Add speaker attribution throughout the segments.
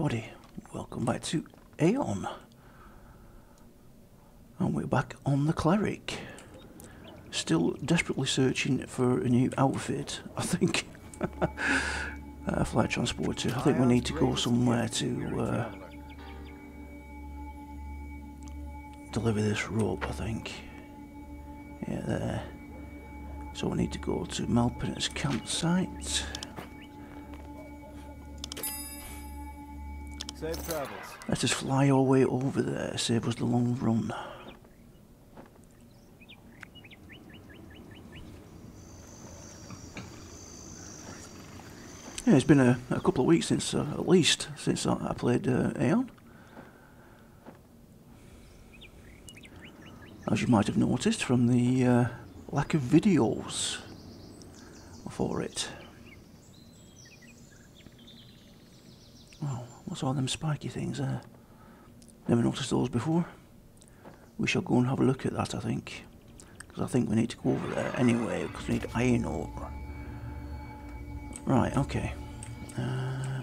Speaker 1: everybody, welcome back to Aion. And we're back on the Cleric. Still desperately searching for a new outfit, I think. uh, flight transporter. I think we need to go somewhere to uh, deliver this rope, I think. Yeah, there. So we need to go to Melponeh's campsite.
Speaker 2: Safe travels.
Speaker 1: Let us just fly our way over there, save us the long run. Yeah, it's been a, a couple of weeks since, uh, at least, since I, I played uh, Aion. As you might have noticed from the uh, lack of videos for it. What's all them spiky things there? Never noticed those before. We shall go and have a look at that, I think. Because I think we need to go over there anyway, because we need iron ore. Right, okay. Uh,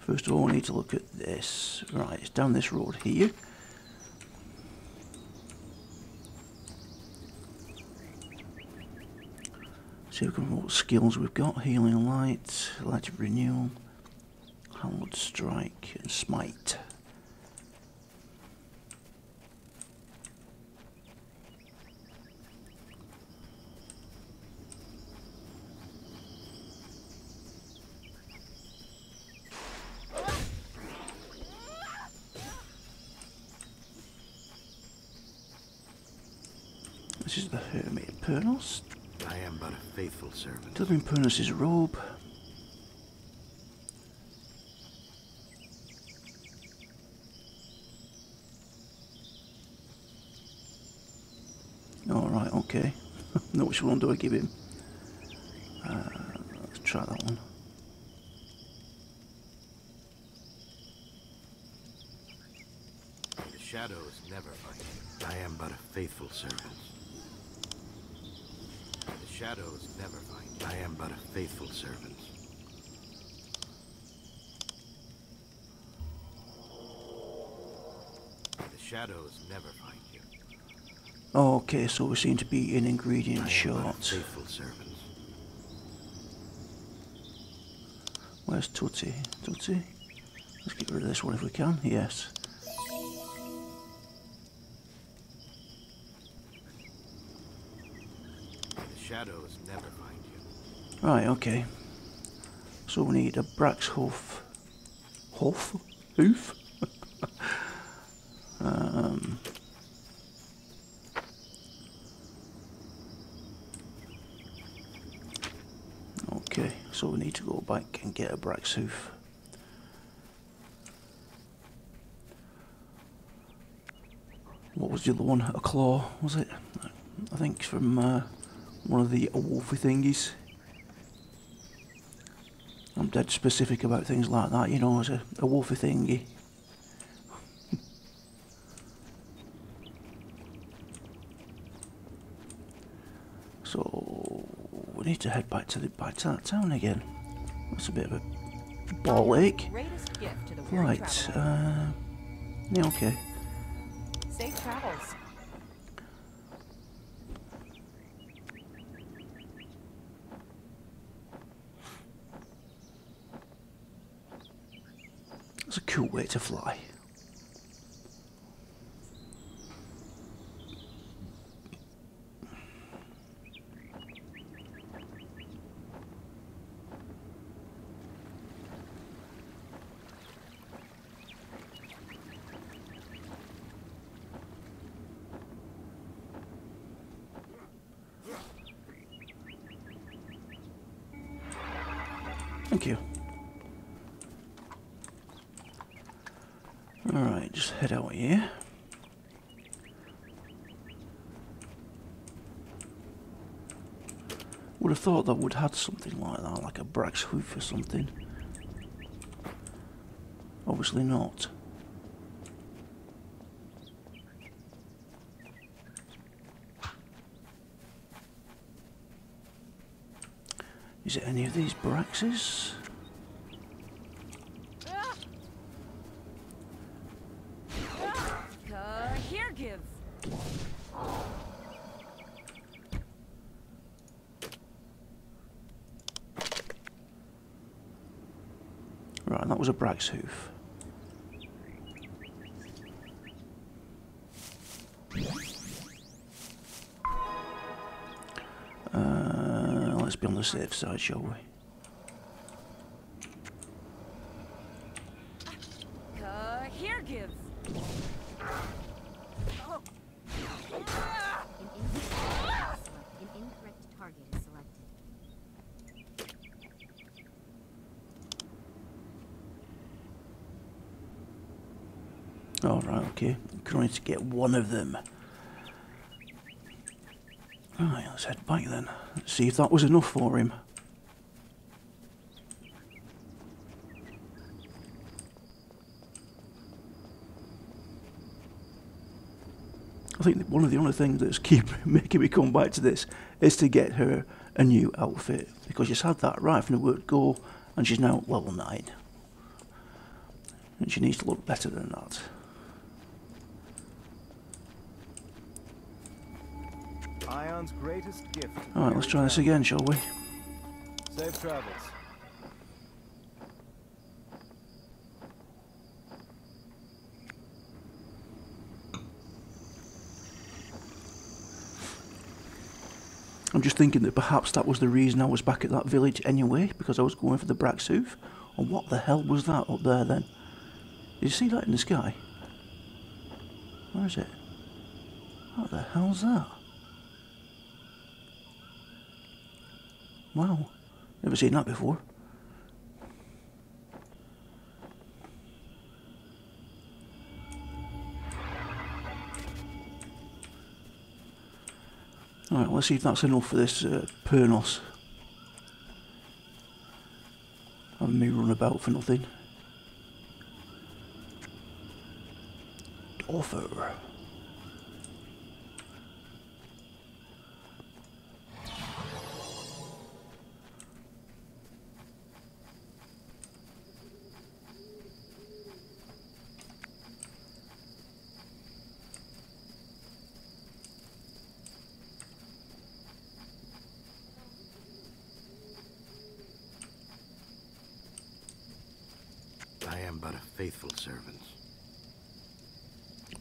Speaker 1: first of all, we need to look at this. Right, it's down this road here. See what skills we've got. Healing Light, Light Renewal, Hallowed Strike, and Smite. This is the Hermit Pernos.
Speaker 3: I am but a faithful servant.
Speaker 1: Delivering Pernos' robe. Alright, okay. know which one do I give him? Uh, let's try that one.
Speaker 3: The shadows never find you. I am but a faithful servant. The shadows never find you. I am but a faithful servant. The shadows never find you.
Speaker 1: Okay, so we seem to be in ingredient
Speaker 3: I am but a
Speaker 1: short. Where's Tootsie? Tootsie? Let's get rid of this one if we can. Yes.
Speaker 3: The shadows never find you.
Speaker 1: Right, okay. So we need a Brax hoof. Hoof? Hoof? um, okay, so we need to go back and get a Brax hoof. What was the other one? A claw, was it? I think from uh, one of the wolfy thingies. I'm dead specific about things like that, you know, as a, a wolfy thingy. so we need to head back to the back to that town again. That's a bit of a ball ache.
Speaker 4: Greatest gift to the weary
Speaker 1: Right, uh, yeah, okay.
Speaker 4: Safe travels.
Speaker 1: That's a cool way to fly. Thank you. Alright, just head out here. Would have thought that would have had something like that, like a Brax hoof or something. Obviously not. Is it any of these Braxes? Right, that was a Brag's hoof. Uh, let's be on the safe side, shall we?
Speaker 4: Uh, here give.
Speaker 2: An incorrect target is selected.
Speaker 1: All right, okay. Can only to get one of them. Right, let's head back then. Let's see if that was enough for him. I think one of the only things that's keep making me come back to this is to get her a new outfit because she's had that right from the word go and she's now level 9 and she needs to look better than that.
Speaker 5: Aion's greatest gift.
Speaker 1: Alright, let's try this again, shall we?
Speaker 5: Safe travels.
Speaker 1: I'm just thinking that perhaps that was the reason I was back at that village anyway, because I was going for the Braxoof. And what the hell was that up there then? Did you see that in the sky? Where is it? What the hell's that? Wow, never seen that before. Alright, let's see if that's enough for this uh, Pernos. Having me run about for nothing. Offer.
Speaker 3: I am but a faithful servant.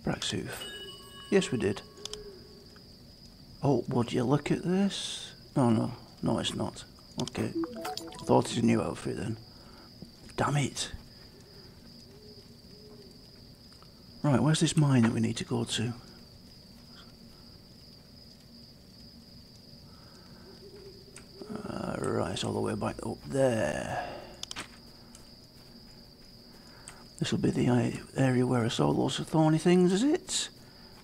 Speaker 1: Braxoof. Yes, we did. Oh, would you look at this? No, no. No, it's not. Okay. I thought it was a new outfit then. Damn it. Right, where's this mine that we need to go to? Uh, right, it's all the way back up there. This will be the area where I saw lots of thorny things, is it?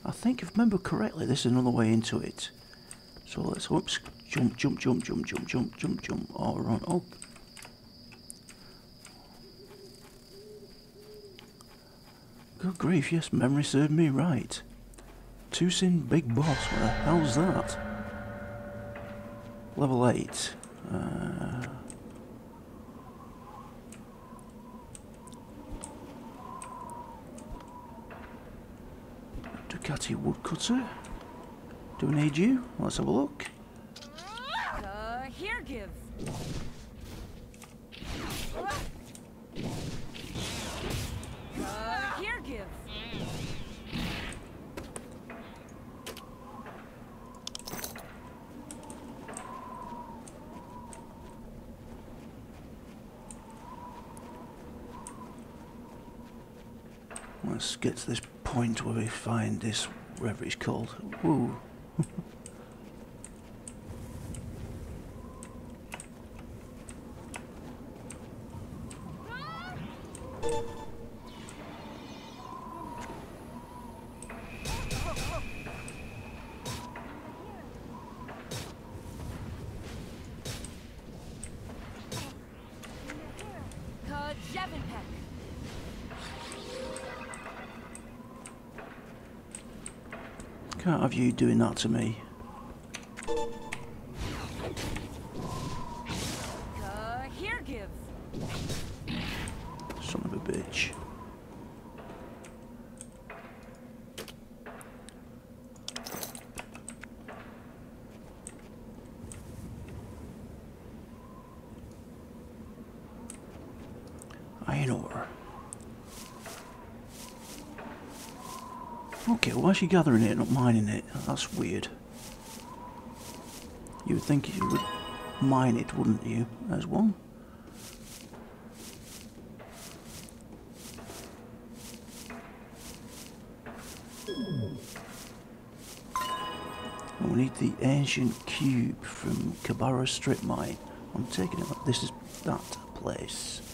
Speaker 1: I think if I remember correctly, this is another way into it. So let's whoops, jump, jump, jump, jump, jump, jump, jump, jump, all around. Oh. Good grief, yes, memory served me right. Tucson Big Boss, where the hell's that? Level 8. Uh, Dukaki woodcutter. Do we need you? Let's have a look.
Speaker 4: Uh, here give. Uh, here give.
Speaker 1: Let's get to this point where we find this, whatever it's called. Ooh. doing that to me.
Speaker 4: Uh, here give.
Speaker 1: Son of a bitch. Okay, why is she gathering it, not mining it? That's weird. You would think you would mine it, wouldn't you? As one. And we need the ancient cube from Kabara Strip Mine. I'm taking it. This is that place.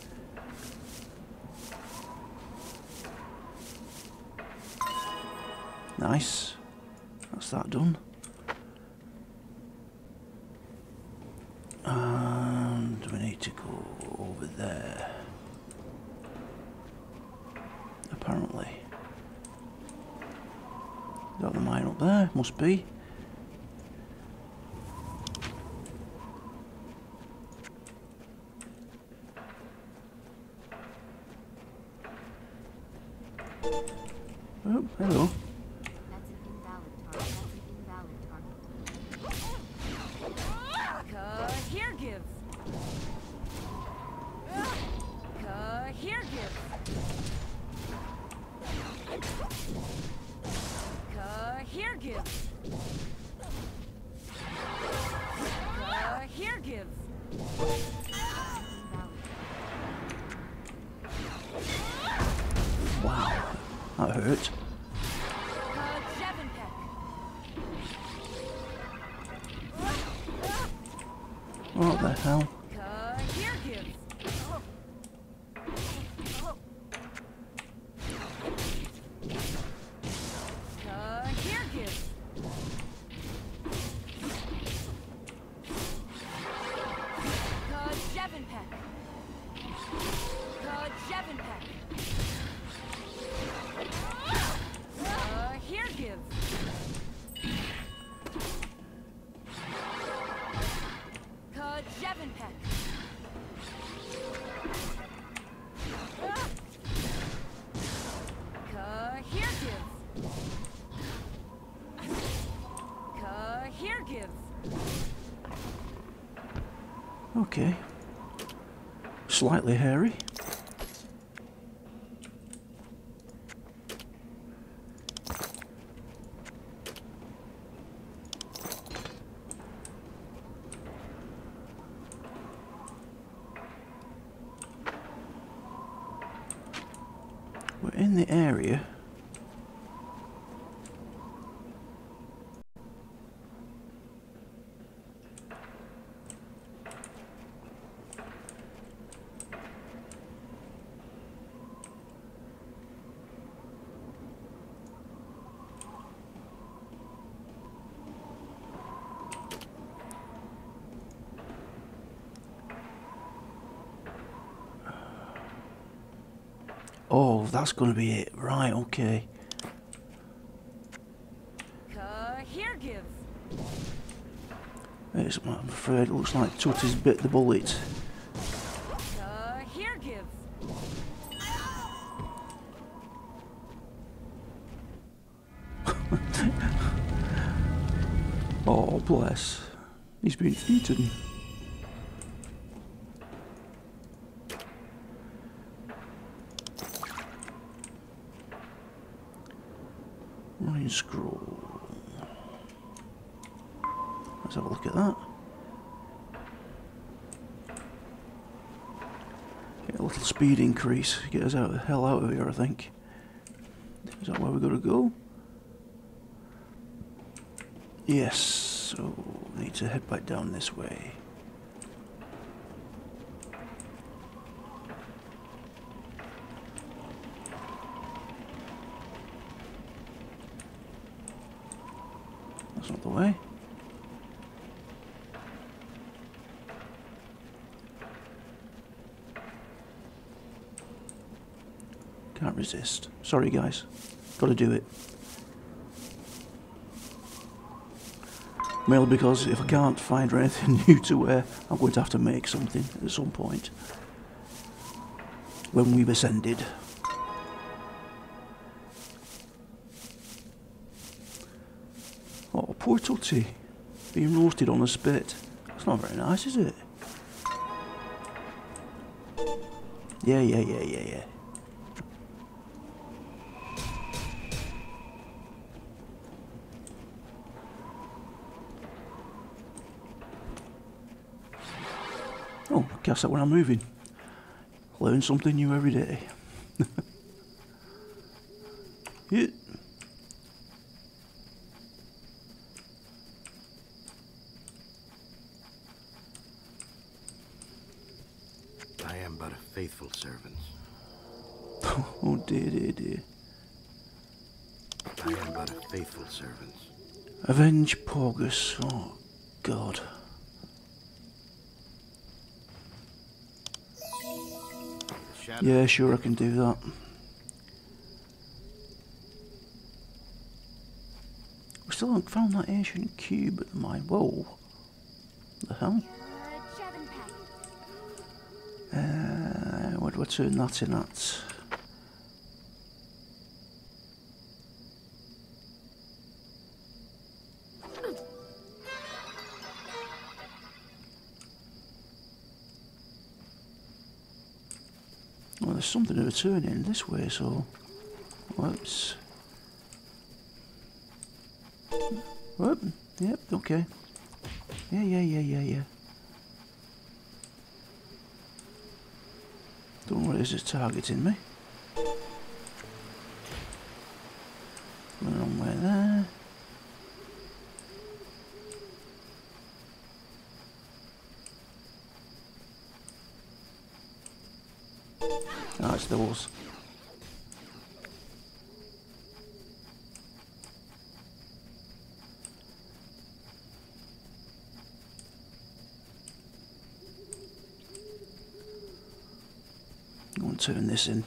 Speaker 1: Nice. That's that done. And we need to go over there. Apparently. That the mine up there? Must be. Oh, hello. That hurt. Slightly hairy. We're in the area. Oh, that's going to be it. Right, okay. It's, I'm afraid it looks like Tutti's bit the bullet. Oh, bless. He's been eaten. Scroll. Let's have a look at that. Get a little speed increase. Get us out the hell out of here, I think. Is that where we got to go? Yes, so we need to head back down this way. That's not the way. Resist. Sorry, guys. Gotta do it. Mainly because if I can't find anything new to wear, I'm going to have to make something at some point. When we've ascended. Oh, poor Tutty. Being roasted on a spit. That's not very nice, is it? Yeah, yeah, yeah, yeah, yeah. Podcast that when I'm moving. Learn something new every day. yeah.
Speaker 3: I am but a faithful servant.
Speaker 1: Oh dear, dear, dear.
Speaker 3: I am but a faithful servant.
Speaker 1: Avenge Porgus. Oh, God.
Speaker 3: Shadow
Speaker 1: Yeah, sure, I can do that. We still haven't found that ancient cube at the mine. Whoa. The hell?
Speaker 2: Uh,
Speaker 1: Uh, what do I turn that in at? There's something to turn in this way, so. Whoop. Yep, okay. Yeah, yeah, yeah, yeah, yeah. Don't know what it is that's targeting me. The wrong way there. It's those. I'm going to turn this in.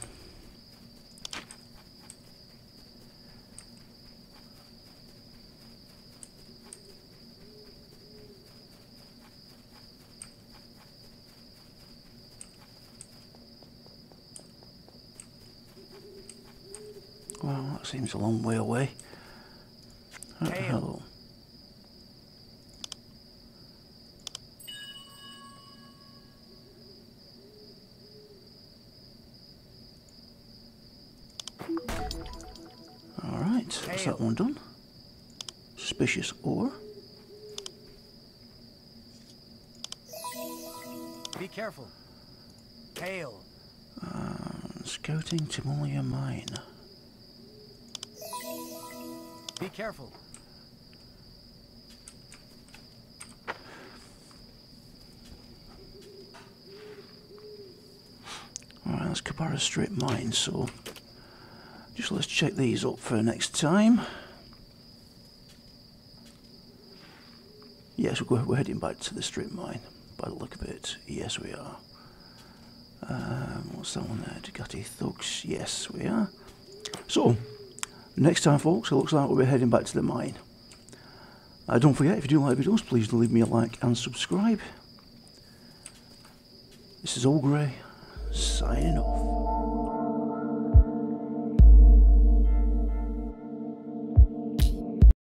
Speaker 1: Well, that seems a long way away. Uh, hello. Alright, that's that one done. Suspicious ore.
Speaker 5: Be careful. Hail.
Speaker 1: Scouting Timolia Mine.
Speaker 5: Careful.
Speaker 1: Alright, that's Kabara Strip Mine, so just let's check these up for next time. Yes, we're, heading back to the strip mine by the look of it. Yes, we are. Um, what's that one there? Dukaki Thugs. Yes, we are. So, next time, folks, it looks like we'll be heading back to the mine. Uh, don't forget, if you do like videos, please leave me a like and subscribe. This is Olgrey, signing off.